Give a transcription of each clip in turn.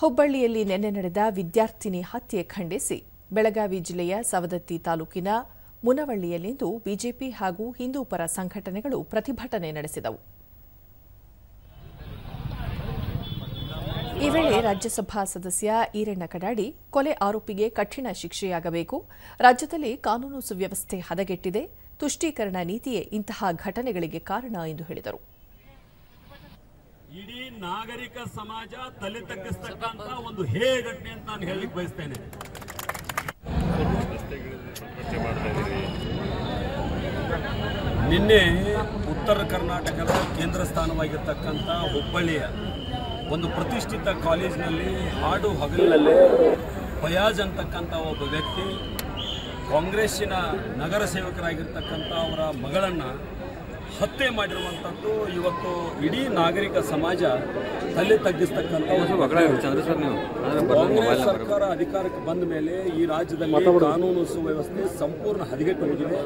ಹುಬ್ಬಳ್ಳಿಯಲ್ಲಿ ನಿನ್ನೆ ನಡೆದ ವಿದ್ಯಾರ್ಥಿನಿ ಹತ್ಯೆ ಖಂಡಿಸಿ. ಬೆಳಗಾವಿ ಜಿಲ್ಲೆಯ ಸವದತ್ತಿ ತಾಲೂಕಿನ ಮುನವಳ್ಳಿಯಲ್ಲಿಂದು ಬಿಜೆಪಿ ಹಾಗೂ ಹಿಂದೂ ಪರ ಸಂಘಟನೆಗಳು ಪ್ರತಿಭಟನೆ ನಡೆಸಿದವು. ಈ ವೇಳೆ ರಾಜ್ಯಸಭಾ ಸದಸ್ಯ ಈರಣ್ಣ ಕಡಾಡಿ, ಕೊಲೆ ಆರೋಪಿಗೆ ಕಠಿಣ ಶಿಕ್ಷೆಯಾಗಬೇಕು, ರಾಜ್ಯದಲ್ಲಿ ಕಾನೂನು ಸುವ್ಯವಸ್ಥೆ ಹದಗೆಟ್ಟಿದೆ, ತುಷ್ಟೀಕರಣ ನೀತಿಯೇ ಇಂತಹ ಘಟನೆಗಳಿಗೆ ಕಾರಣ ಎಂದು ಹೇಳಿದರು. ಇಡೀ ನಾಗರಿಕ ಸಮಾಜ ತಲೆ ತಗ್ಗಿಸ್ತಕ್ಕಂತ ಒಂದು ಹೇ ಘಟನೆ ಅಂತ ನಾನು ಹೇಳಲಿಕ್ಕೆ ಬಯಸ್ತೇನೆ. ನಿನ್ನೆ ಉತ್ತರ ಕರ್ನಾಟಕದ ಕೇಂದ್ರ ಸ್ಥಾನವಾಗಿರ್ತಕ್ಕಂಥ ಹುಬ್ಬಳ್ಳಿಯ ಒಂದು ಪ್ರತಿಷ್ಠಿತ ಕಾಲೇಜಿನಲ್ಲಿ ಹಾಡು ಹಗಲಿನಲ್ಲಿ ಫಯಾಜ್ ಅಂತಕ್ಕಂಥ ಒಬ್ಬ ವ್ಯಕ್ತಿ ಕಾಂಗ್ರೆಸ್ಸಿನ ನಗರ ಸೇವಕರಾಗಿರ್ತಕ್ಕಂಥ ಅವರ ಮಗಳನ್ನು ಹತ್ಯೆ ಮಾಡಿರುವಂಥದ್ದು ಇವತ್ತು ಇಡೀ ನಾಗರಿಕ ಸಮಾಜ ತಲೆ ತಗ್ಗಿಸ್ತಕ್ಕಂಥ ಕಾಂಗ್ರೆಸ್ ಸರ್ಕಾರ ಅಧಿಕಾರಕ್ಕೆ ಬಂದ ಮೇಲೆ ಈ ರಾಜ್ಯದಲ್ಲಿ ಕಾನೂನು ಸುವ್ಯವಸ್ಥೆ ಸಂಪೂರ್ಣ ಹದಗೆಟ್ಟು ಹೋಗಿದೆ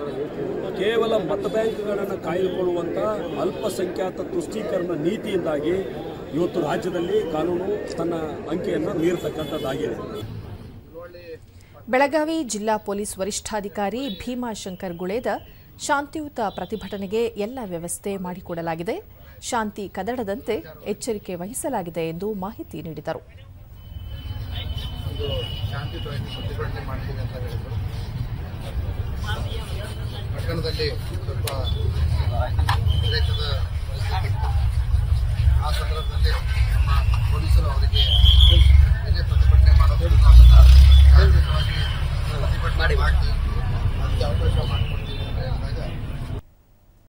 ಕೇವಲ ಮತ ಬ್ಯಾಂಕ್ಗಳನ್ನು ಕಾಯ್ದುಕೊಳ್ಳುವಂಥ ಅಲ್ಪಸಂಖ್ಯಾತ ತುಷ್ಟೀಕರಣ ನೀತಿಯಿಂದಾಗಿ ಇವತ್ತು ರಾಜ್ಯದಲ್ಲಿ ಕಾನೂನು ತನ್ನ ಅಂಕೆಯನ್ನು ಮೀರತಕ್ಕಂಥದ್ದಾಗಿದೆ. ಬೆಳಗಾವಿ ಜಿಲ್ಲಾ ಪೊಲೀಸ್ ವರಿಷ್ಠಾಧಿಕಾರಿ ಭೀಮಾಶಂಕರ್ ಗುಳೇದ ಶಾಂತಿಯುತ ಪ್ರತಿಭಟನೆಗೆ ಎಲ್ಲ ವ್ಯವಸ್ಥೆ ಮಾಡಿಕೊಡಲಾಗಿದೆ. ಶಾಂತಿ ಕದಡದಂತೆ ಎಚ್ಚರಿಕೆ ವಹಿಸಲಾಗಿದೆ ಎಂದು ಮಾಹಿತಿ ನೀಡಿದರು. ಪಟ್ಟಣದಲ್ಲಿ ಸ್ವಲ್ಪ